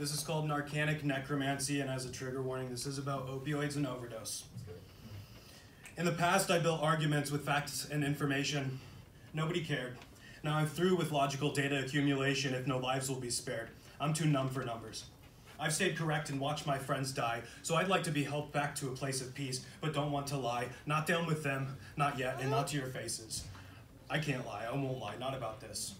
This is called Narcanic Necromancy, and as a trigger warning, this is about opioids and overdose. In the past, I built arguments with facts and information. Nobody cared. Now I'm through with logical data accumulation if no lives will be spared. I'm too numb for numbers. I've stayed correct and watched my friends die, so I'd like to be helped back to a place of peace, but don't want to lie. Not down with them, not yet, and not to your faces. I can't lie, I won't lie, not about this.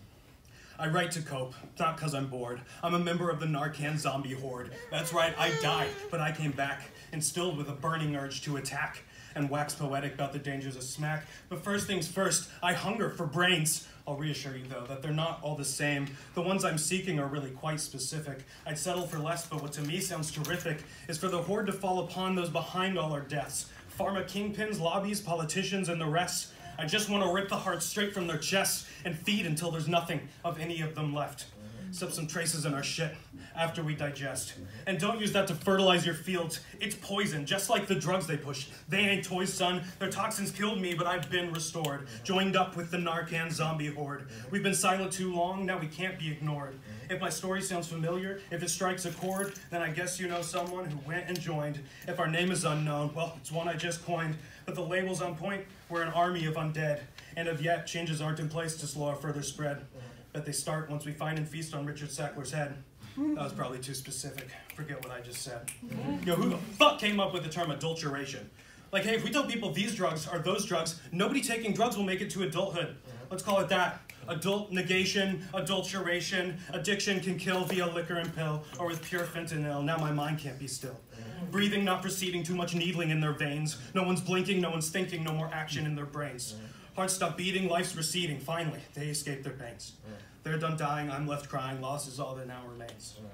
I write to cope, not because I'm bored. I'm a member of the Narcan zombie horde. That's right, I died, but I came back, instilled with a burning urge to attack and wax poetic about the dangers of smack. But first things first, I hunger for brains. I'll reassure you, though, that they're not all the same. The ones I'm seeking are really quite specific. I'd settle for less, but what to me sounds terrific is for the horde to fall upon those behind all our deaths. Pharma kingpins, lobbies, politicians, and the rest. I just want to rip the hearts straight from their chests and feed until there's nothing of any of them left. Except some traces in our shit after we digest. And don't use that to fertilize your fields. It's poison, just like the drugs they push. They ain't toys, son. Their toxins killed me, but I've been restored. Joined up with the Narcan zombie horde. We've been silent too long, now we can't be ignored. If my story sounds familiar, if it strikes a chord, then I guess you know someone who went and joined. If our name is unknown, well, it's one I just coined. But the label's on point, we're an army of undead. And of yet, changes aren't in place to slow our further spread. But they start once we find and feast on Richard Sackler's head. That was probably too specific. Forget what I just said. Mm-hmm. Yo, who the fuck came up with the term adulteration? Like, hey, if we tell people these drugs are those drugs, nobody taking drugs will make it to adulthood. Mm-hmm. Let's call it that. Adult negation, adulteration, addiction can kill via liquor and pill, or with pure fentanyl. Now my mind can't be still. Mm-hmm. Breathing not proceeding, too much needling in their veins. No one's blinking, no one's thinking, no more action in their brains. Hearts stop beating, life's receding. Finally, they escape their pains. Mm. They're done dying, I'm left crying, loss is all that now remains. Mm.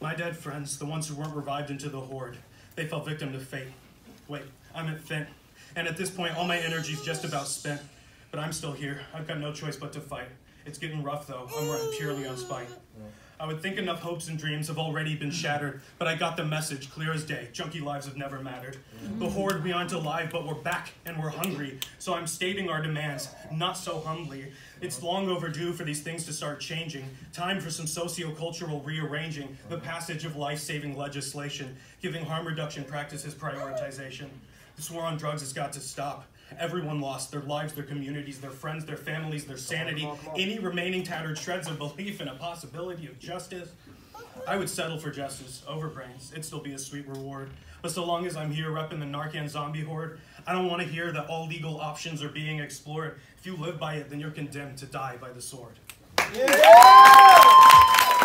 My dead friends, the ones who weren't revived into the horde, they fell victim to fate. Wait, I'm at Fent. And at this point, all my energy's just about spent. But I'm still here. I've got no choice but to fight. It's getting rough though. I'm running purely on spite. I would think enough hopes and dreams have already been mm. shattered, but I got the message clear as day. Junkie lives have never mattered. Mm. The horde we aren't alive, but we're back and we're hungry. So I'm stating our demands, not so humbly. It's uh-huh. long overdue for these things to start changing. Time for some socio-cultural rearranging, the uh-huh. passage of life-saving legislation, giving harm reduction practices prioritization. This war on drugs has got to stop. Everyone lost their lives, their communities, their friends, their families, their sanity, any remaining tattered shreds of belief in a possibility of justice. I would settle for justice over brains. It'd still be a sweet reward. But so long as I'm here repping the Narcan zombie horde, I don't want to hear that all legal options are being explored. If you live by it, then you're condemned to die by the sword. Yeah!